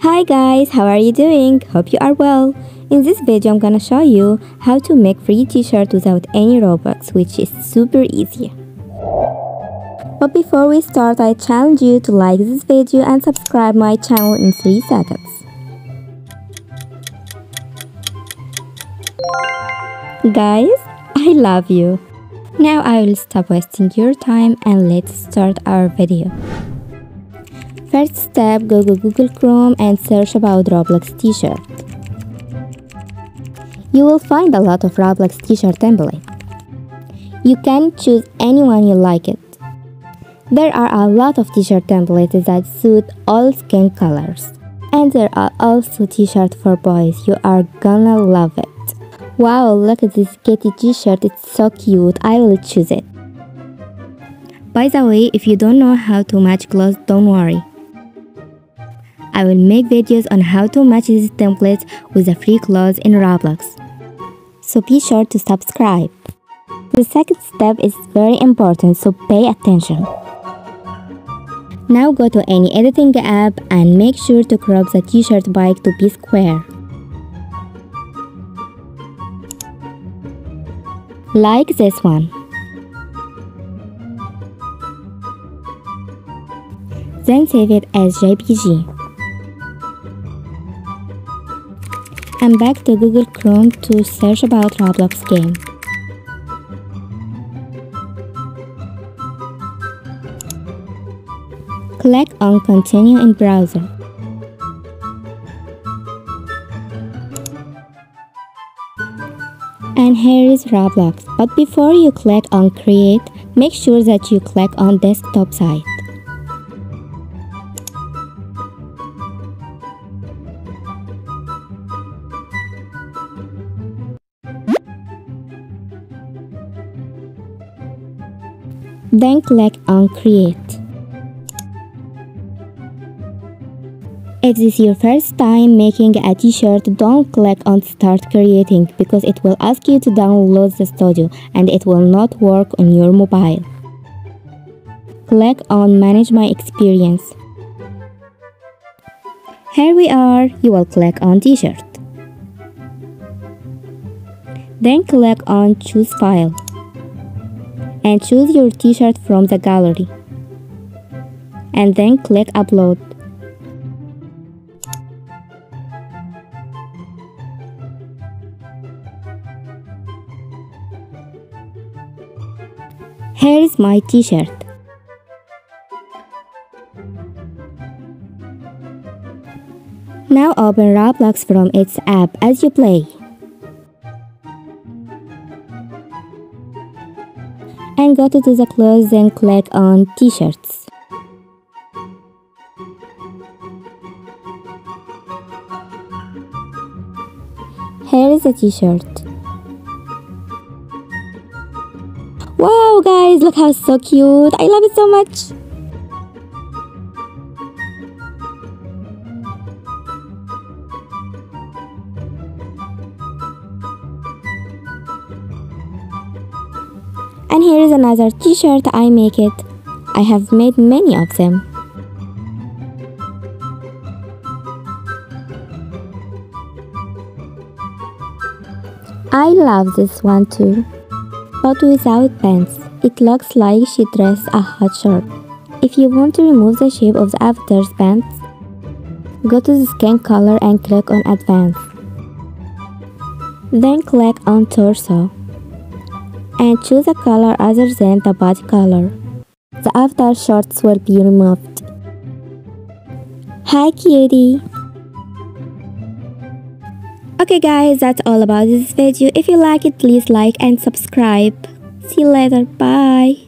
Hi guys, how are you doing? Hope you are well. In this video, I'm gonna show you how to make free t-shirt without any Robux, which is super easy. But before we start, I challenge you to like this video and subscribe my channel in 3 seconds. Guys, I love you. Now I will stop wasting your time and let's start our video. First step, go to Google Chrome and search about Roblox t-shirt. You will find a lot of Roblox t-shirt templates. You can choose any one you like it. There are a lot of t-shirt templates that suit all skin colors. And there are also t-shirts for boys. You are gonna love it. Wow, look at this kitty t-shirt. It's so cute. I will choose it. By the way, if you don't know how to match clothes, don't worry. I will make videos on how to match these templates with the free clothes in Roblox. So be sure to subscribe. The second step is very important, so pay attention. Now go to any editing app and make sure to crop the t-shirt bike to be square. Like this one. Then save it as JPG. I'm back to Google Chrome to search about Roblox game. Click on Continue in browser. And here is Roblox. But before you click on Create, make sure that you click on Desktop side. Then click on Create. If this is your first time making a t-shirt, don't click on Start Creating because it will ask you to download the studio and it will not work on your mobile. Click on Manage My Experience. Here we are, you will click on t-shirt. Then click on Choose File and choose your t-shirt from the gallery and then click upload Here is my t-shirt. Now open Roblox from its app as you play. And go to the clothes and click on t-shirts. Here is a t-shirt. Wow guys, look how so cute. I love it so much. And here is another t-shirt I make it. I have made many of them. I love this one too. But without pants, it looks like she dressed a hot shirt. If you want to remove the shape of the avatar's pants, go to the skin color and click on advance. Then click on torso and choose a color other than the body color. The avatar shorts will be removed. Hi cutie! Okay guys, that's all about this video. If you like it, please like and subscribe. See you later. Bye.